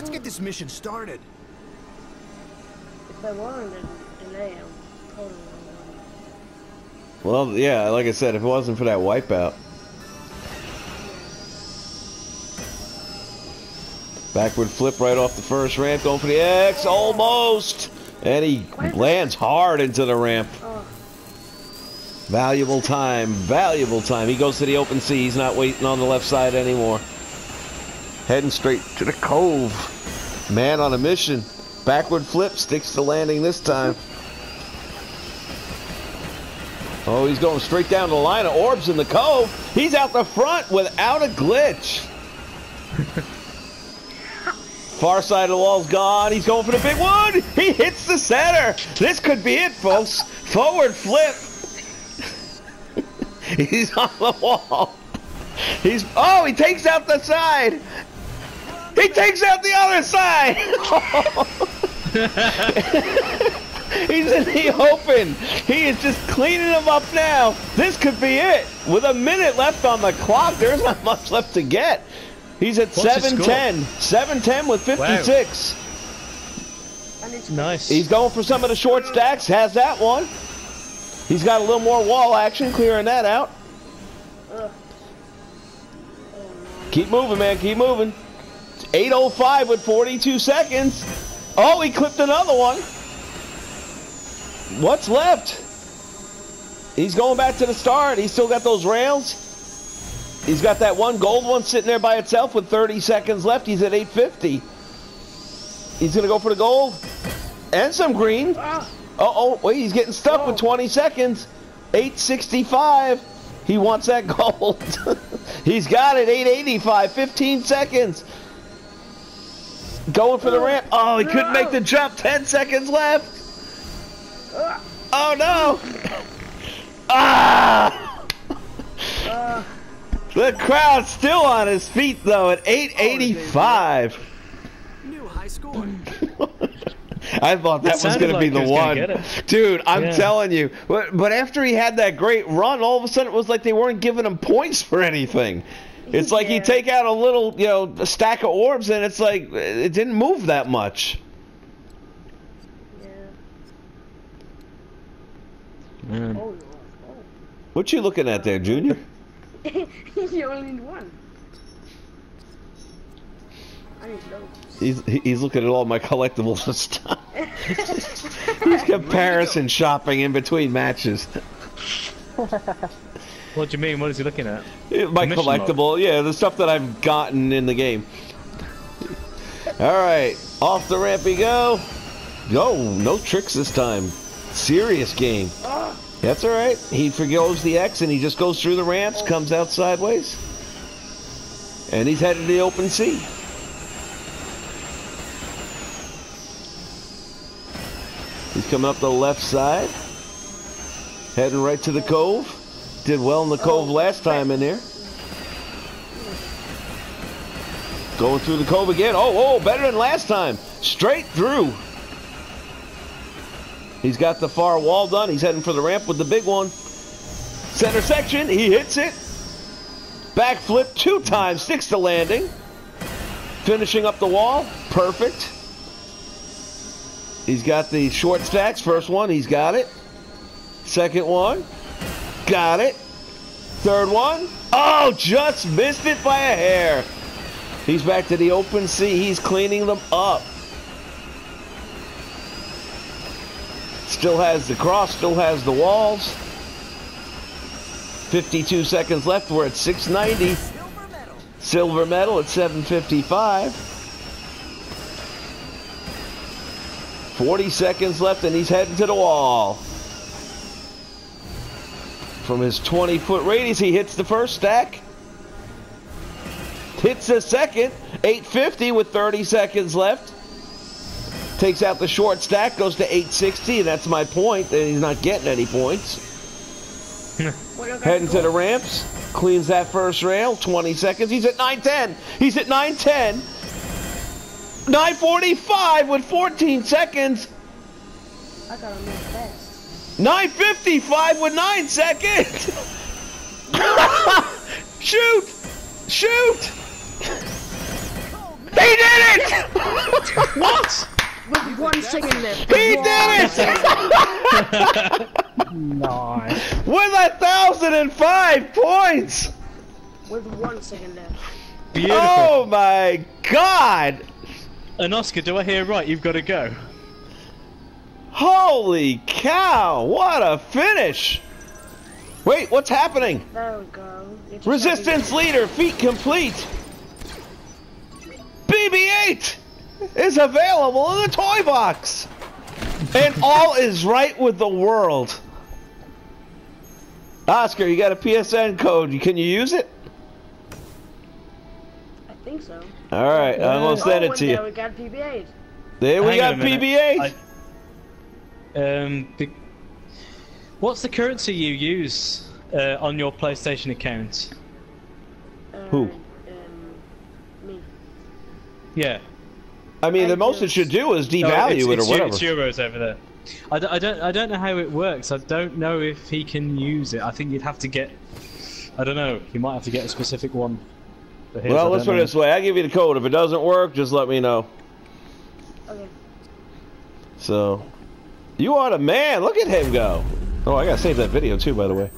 Let's get this mission started. If I wanted to delay, I'm totally Well, yeah, like I said, if it wasn't for that wipeout. Backward flip right off the first ramp, going for the X, almost! And he lands hard into the ramp. Oh, Valuable time, valuable time. He goes to the open sea, he's not waiting on the left side anymore. Heading straight to the cove. Man on a mission. Backward flip, sticks the landing this time. Oh, he's going straight down the line of orbs in the cove. He's out the front without a glitch. Far side of the wall's gone. He's going for the big one. He hits the center. This could be it, folks. Forward flip. He's on the wall. He's oh, he takes out the side. He takes out the other side. He's in the open. He is just cleaning them up now. This could be it. With a minute left on the clock, there's not much left to get. He's at What's his 710. 710 with 56. and it's Nice. He's going for some of the short stacks. Has that one. He's got a little more wall action, clearing that out. Keep moving, man. Keep moving. It's 8.05 with 42 seconds. Oh, he clipped another one. What's left? He's going back to the start. He's still got those rails. He's got that one gold one sitting there by itself with 30 seconds left. He's at 850. He's going to go for the gold. And some green. Uh-oh, wait, he's getting stuck with 20 seconds. 865. He wants that gold. he's got it, 885, 15 seconds. Going for the ramp. Oh, he couldn't make the jump. 10 seconds left. Oh, no. Ah! uh, The crowd's still on his feet, though, at 885. New high score. I thought that was sounded going to be the he was gonna one. Dude, I'm Yeah. telling you. But, but after he had that great run, all of a sudden it was like they weren't giving him points for anything. It's like you take out a little, you know, a stack of orbs and it's like it didn't move that much. yeah. Man. Oh, What you looking at there, Junior? you only need one. I need loads. He's he's looking at all my collectibles and stuff. He's comparison shopping in between matches. What do you mean? What is he looking at? Uh, my Mission collectible, yeah, the stuff that I've gotten in the game. All right, off the ramp we go. No, no tricks this time. Serious game. That's all right. He forgoes the X and he just goes through the ramps, comes out sideways, and he's headed to the open sea. He's coming up the left side, heading right to the cove. Did well in the cove oh, last time in there. Going through the cove again. Oh, oh, better than last time. Straight through. He's got the far wall done. He's heading for the ramp with the big one. Center section. He hits it. Back flip two times. Sticks the landing. Finishing up the wall. Perfect. He's got the short stacks. First one, he's got it. Second one. Got it. Third one. Oh, just missed it by a hair. He's back to the open sea. He's cleaning them up. Still has the cross, still has the walls. 52 seconds left. We're at 690. Silver medal. Silver medal at 755. 40 seconds left and he's heading to the wall. From his 20 foot radius, he hits the first stack. Hits the second. 850 with 30 seconds left. Takes out the short stack, goes to 860, that's my point. That he's not getting any points. What I Heading to the ramps. Cleans that first rail. 20 seconds. He's at 910. He's at 910. 945 with 14 seconds. I gotta move fast. 955 with 9 seconds. Shoot! Shoot! He did it! What? With one second left. He One did it! Nice. With a thousand and five points! With one second left. Beautiful. Oh my god! And Oskar, do I hear right? You've got to go. Holy cow! What a finish! Wait, what's happening? There we go. Resistance leader, feat complete! BB-8 is available in the toy box! and all is right with the world. Oskar, you got a PSN code. Can you use it? I think so. All right. I'm gonna oh, send it to you. There we got BB-8. There we got BB-8 um, the, what's the currency you use uh, on your PlayStation account? Uh, Who? Um, me. Yeah. I mean, I the most it should do is No, devalue it's, it or it's, whatever. It's euros over there. I don't, I don't, I don't know how it works. I don't know if he can use it. I think you'd have to get. I don't know. You might have to get a specific one. for his, Well, let's don't put it this way. I give you the code. If it doesn't work, just let me know. Okay. So, you are the man. Look at him go. Oh, I gotta save that video too, by the way.